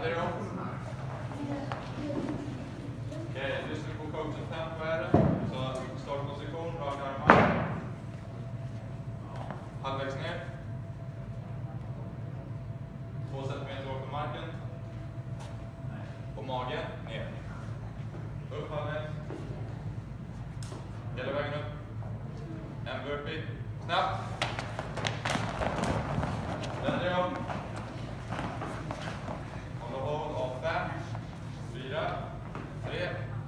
Vänd er om. Okej, lyssna på coachens tempo är det. Så startposition, raka armar. Halvvägs ner. Två centimeter ovanför marken. På magen, ner. Upp halvvägs. Hela vägen upp. En burpee. Snabbt. Oh, yeah.